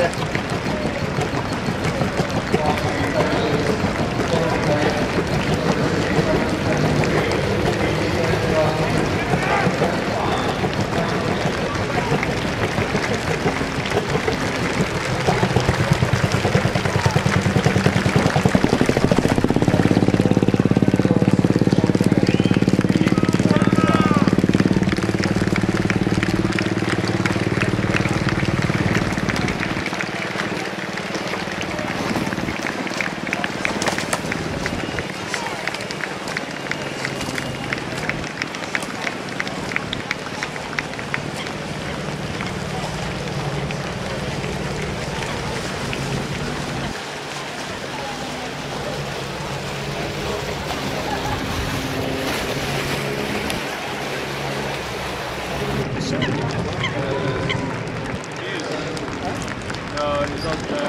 Yeah. No, he's on the...